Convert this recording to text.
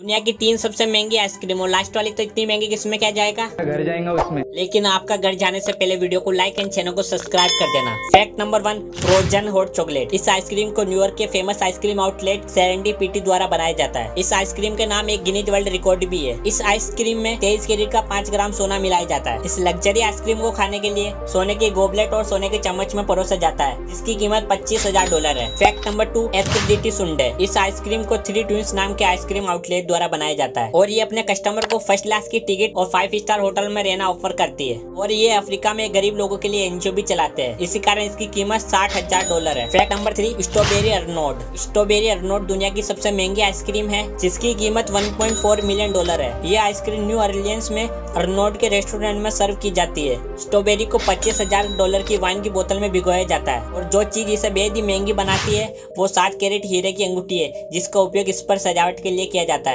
दुनिया की तीन सबसे महँगी आइसक्रीम और लास्ट वाली तो इतनी महँगी कि इसमें क्या जाएगा? घर जाएँगा उसमें। लेकिन आपका घर जाने से पहले वीडियो को लाइक एंड चैनल को सब्सक्राइब कर देना। Fact number one frozen hot chocolate इस आइसक्रीम को न्यूयॉर्क के famous ice cream outlet Serendipity द्वारा बनाया जाता है। इस आइसक्रीम के नाम एक गिनीज वर्ल्ड रिकॉर्ड भी है। इस आइसक्रीम में तेईस कैरेट का पाँच ग्राम सोना मिलाया जाता है। इस लग्जरी आइसक्रीम को खाने के लिए सोने के गोबलेट और सोने के चम्मच में परोसा जाता है। इसकी कीमत पच्चीस डॉलर है। Fact number two acidity sundae इस आइसक्रीम को थ्री ट्विंस नाम के आइसक्रीम आउटलेट द्वारा बनाया जाता है। और ये अपने कस्टमर को फ़र्स्ट क्लास की टिकट और फाइव स्टार होटल में रहना ऑफ़र करती है। और ये अफ्रीका में गरीब लोगों के लिए एनजीओ भी चलाते हैं। इसी कारण इसकी कीमत साठ हज़ार डॉलर है। Fact number three strawberry Arnaud strawberry Arnaud दुनिया की सबसे महँगी आइसक्रीम है, जिसकी कीमत 1.4 मिलियन डॉलर है। ये आइसक्रीम न्यू अर्लियंस में अर्नोड के रेस्टोरेंट में सर्व की जाती है। स्ट्रॉबेरी को पच्चीस हज़ार डॉलर की वाइन की बोतल में भिगोया जाता है। और जो चीज़ इसे बेहद ही महँगी बनाती है, वो सात कैरेट हीरे की अंगूठी है, जिसका उपयोग इस पर सजावट के लिए किया जाता है।